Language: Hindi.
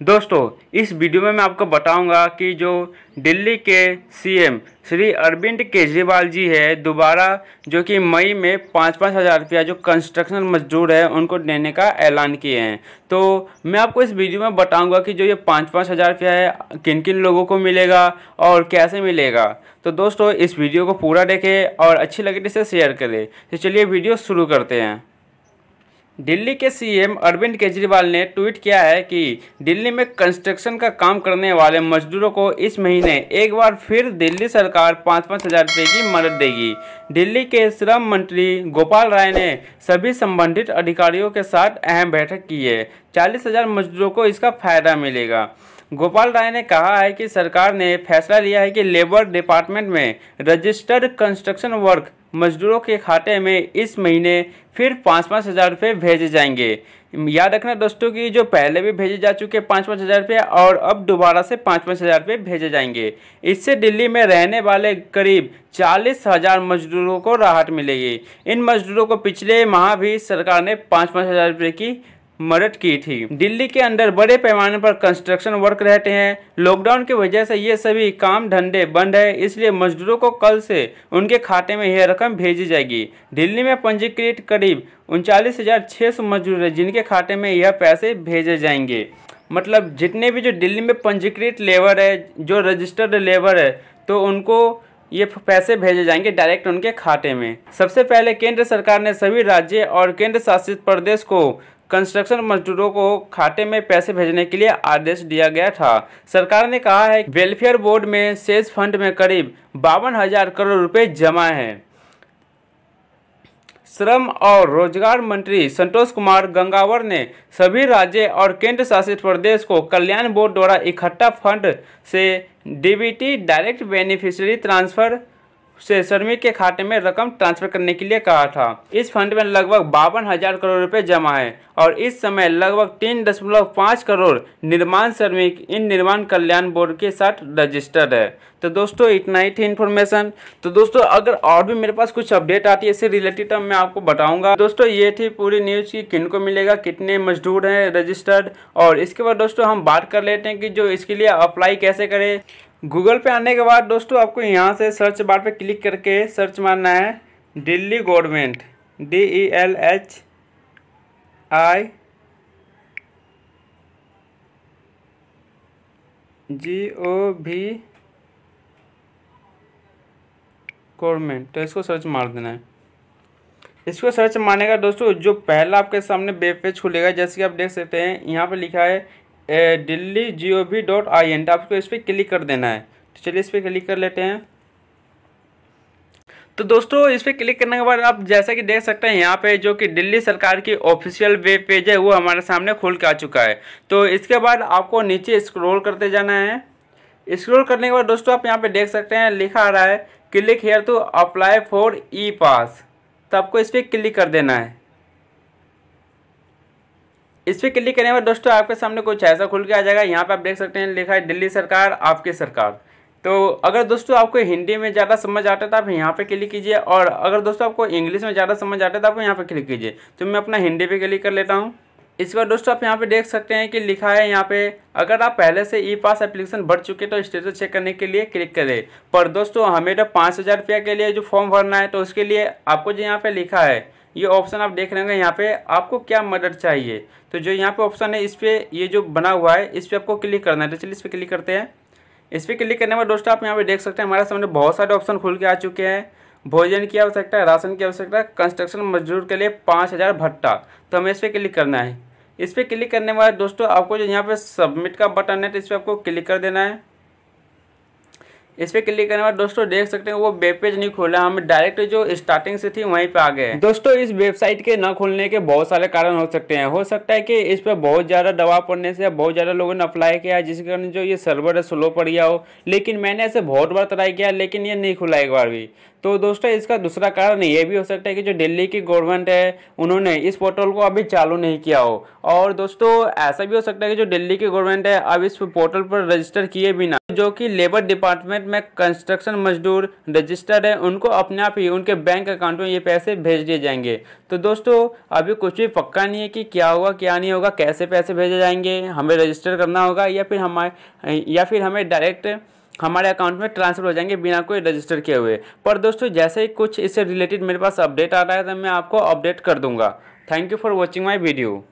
दोस्तों, इस वीडियो में मैं आपको बताऊँगा कि जो दिल्ली के सीएम श्री अरविंद केजरीवाल जी है, दोबारा जो कि मई में पाँच पाँच हज़ार रुपया जो कंस्ट्रक्शन मजदूर है, उनको देने का ऐलान किए हैं। तो मैं आपको इस वीडियो में बताऊँगा कि जो ये पाँच पाँच हज़ार रुपया है किन किन लोगों को मिलेगा और कैसे मिलेगा। तो दोस्तों, इस वीडियो को पूरा देखें और अच्छी लगे तो इसे शेयर करें। तो चलिए वीडियो शुरू करते हैं। दिल्ली के सीएम अरविंद केजरीवाल ने ट्वीट किया है कि दिल्ली में कंस्ट्रक्शन का काम करने वाले मजदूरों को इस महीने एक बार फिर दिल्ली सरकार पाँच पाँच हज़ार रुपये की मदद देगी। दिल्ली के श्रम मंत्री गोपाल राय ने सभी संबंधित अधिकारियों के साथ अहम बैठक की है। चालीस हज़ार मजदूरों को इसका फ़ायदा मिलेगा। गोपाल राय ने कहा है कि सरकार ने फैसला लिया है कि लेबर डिपार्टमेंट में रजिस्टर्ड कंस्ट्रक्शन वर्क मजदूरों के खाते में इस महीने फिर पाँच पाँच हज़ार रुपये भेजे जाएँगे। याद रखना दोस्तों कि जो पहले भी भेजे जा चुके पाँच पाँच हज़ार रुपये और अब दोबारा से पाँच पाँच हज़ार रुपये भेजे जाएँगे। इससे दिल्ली में रहने वाले करीब चालीस हज़ार मजदूरों को राहत मिलेगी। इन मजदूरों को पिछले माह भी सरकार ने पाँच पाँच हज़ार रुपये की मदद की थी। दिल्ली के अंदर बड़े पैमाने पर कंस्ट्रक्शन वर्क रहते हैं। लॉकडाउन की वजह से ये सभी काम धंधे बंद है, इसलिए मजदूरों को कल से उनके खाते में यह रकम भेजी जाएगी। दिल्ली में पंजीकृत करीब उनचालीस मजदूर है, जिनके खाते में यह पैसे भेजे जाएँगे। मतलब जितने भी जो दिल्ली में पंजीकृत लेबर है, जो रजिस्टर्ड लेबर है तो उनको ये पैसे भेजे जाएँगे डायरेक्ट उनके खाते में। सबसे पहले केंद्र सरकार ने सभी राज्य और केंद्र शासित प्रदेश को कंस्ट्रक्शन मजदूरों को खाते में पैसे भेजने के लिए आदेश दिया गया था। सरकार ने कहा है वेलफेयर बोर्ड में सेज फंड में करीब बावन हज़ार करोड़ रुपए जमा है। श्रम और रोज़गार मंत्री संतोष कुमार गंगावर ने सभी राज्य और केंद्र शासित प्रदेश को कल्याण बोर्ड द्वारा इकट्ठा फंड से डीबीटी डायरेक्ट बेनिफिशियरी ट्रांसफ़र से श्रमिक के खाते में रकम ट्रांसफ़र करने के लिए कहा था। इस फंड में लगभग बावन हज़ार करोड़ रुपए जमा है और इस समय लगभग तीन दशमलव पाँच करोड़ निर्माण श्रमिक इन निर्माण कल्याण बोर्ड के साथ रजिस्टर्ड है। तो दोस्तों, इतना ही थी इन्फॉर्मेशन तो दोस्तों, अगर और भी मेरे पास कुछ अपडेट आती है इससे रिलेटेड तो मैं आपको बताऊँगा। दोस्तों, ये थी पूरी न्यूज़ की किन को मिलेगा, कितने मजदूर हैं रजिस्टर्ड और इसके बाद दोस्तों, हम बात कर लेते हैं कि जो इसके लिए अप्लाई कैसे करें। गूगल पे आने के बाद दोस्तों आपको यहाँ से सर्च बार पे क्लिक करके सर्च मारना है Delhi government D E L H I G O भी गवर्नमेंट। तो इसको सर्च मार देना है। इसको सर्च मारने का दोस्तों जो पहला आपके सामने वेब पेज खुलेगा, जैसे कि आप देख सकते हैं, यहाँ पे लिखा है Delhi G O V dot I N आपको इस पर क्लिक कर देना है। तो चलिए इस पर क्लिक कर लेते हैं। तो दोस्तों, इस पर क्लिक करने के बाद आप जैसा कि देख सकते हैं, यहाँ पे जो कि दिल्ली सरकार की ऑफिशियल वेब पेज है, वो हमारे सामने खुल के आ चुका है। तो इसके बाद आपको नीचे स्क्रॉल करते जाना है। स्क्रॉल करने के बाद दोस्तों, आप यहाँ पे देख सकते हैं, लिखा आ रहा है click here to apply for e pass तो आपको इस पर क्लिक कर देना है। इस पर क्लिक करने के दोस्तों, आपके सामने कुछ ऐसा खुल के आ जाएगा। यहाँ पे आप देख सकते हैं, लिखा है, दिल्ली सरकार, आपकी सरकार। तो अगर दोस्तों आपको हिंदी में ज़्यादा समझ आता है तो आप यहाँ पे क्लिक कीजिए और अगर दोस्तों आपको इंग्लिश में ज़्यादा समझ आता है तो आप यहाँ पे क्लिक कीजिए। तो मैं अपना हिंदी पे क्लिक कर लेता हूँ। इसके बाद दोस्तों आप यहाँ पे देख सकते हैं कि लिखा है यहाँ पे, अगर आप पहले से ई पास एप्लीकेशन भर चुके तो स्टेटस चेक करने के लिए क्लिक करें। पर दोस्तों, हमें तो पाँच हज़ार रुपया के लिए जो फॉर्म भरना है तो उसके लिए आपको जो यहाँ पे लिखा है ये ऑप्शन आप देख होंगे, यहाँ पे आपको क्या मदद चाहिए? तो जो यहाँ पे ऑप्शन है, इस पर ये जो बना हुआ है, इस पर आपको क्लिक करना है। तो चलिए इस पर क्लिक करते हैं। इस पर क्लिक करने बाद दोस्तों आप यहाँ पे देख सकते हैं, हमारे सामने बहुत सारे ऑप्शन खुल के आ चुके हैं। भोजन की आवश्यकता है राशन की आवश्यकता है कंस्ट्रक्शन मजदूर के लिए पाँच हज़ार भट्टा तो हमें इस पर क्लिक करना है। इस पर क्लिक करने के बाद दोस्तों आपको जो यहाँ पे सबमिट का बटन है तो इस पर आपको क्लिक कर देना है। इस पर क्लिक करने बाद दोस्तों देख सकते हैं वो वेब पेज नहीं खोला, हमें डायरेक्ट जो स्टार्टिंग से थी वहीं पे आ गए दोस्तों, इस वेबसाइट के न खोलने के बहुत सारे कारण हो सकते हैं। हो सकता है कि इस पर बहुत ज़्यादा दबाव पड़ने से बहुत ज़्यादा लोगों ने अप्लाई किया, जिसके कारण जो ये सर्वर है स्लो पड़ गया हो। लेकिन मैंने ऐसे बहुत बार ट्राई किया, लेकिन ये नहीं खुला एक बार भी। तो दोस्तों, इसका दूसरा कारण ये भी हो सकता है कि जो दिल्ली की गवर्नमेंट है, उन्होंने इस पोर्टल को अभी चालू नहीं किया हो। और दोस्तों, ऐसा भी हो सकता है कि जो दिल्ली की गवर्नमेंट है, अब इस पोर्टल पर रजिस्टर किए बिना, जो कि लेबर डिपार्टमेंट में कंस्ट्रक्शन मजदूर रजिस्टर्ड है, उनको अपने आप ही उनके बैंक अकाउंट में ये पैसे भेज दिए जाएँगे। तो दोस्तों, अभी कुछ भी पक्का नहीं है कि क्या होगा, क्या नहीं होगा, कैसे पैसे भेजे जाएँगे, हमें रजिस्टर करना होगा, या फिर हमारे, या फिर हमें डायरेक्ट हमारे अकाउंट में ट्रांसफ़र हो जाएँगे बिना कोई रजिस्टर किए हुए। पर दोस्तों, जैसे ही कुछ इससे रिलेटेड मेरे पास अपडेट आ रहा है तो मैं आपको अपडेट कर दूँगा। Thank you for watching my video